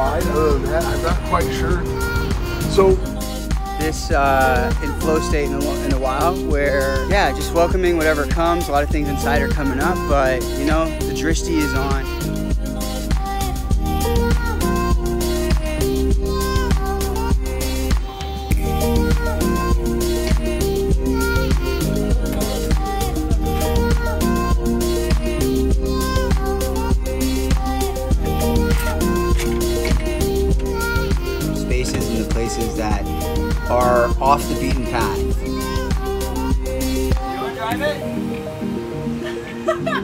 I'm not quite sure. So this uh, in flow state in a, in a while where, yeah, just welcoming whatever comes. A lot of things inside are coming up, but you know, the drishti is on. Places that are off the beaten path. You wanna drive it?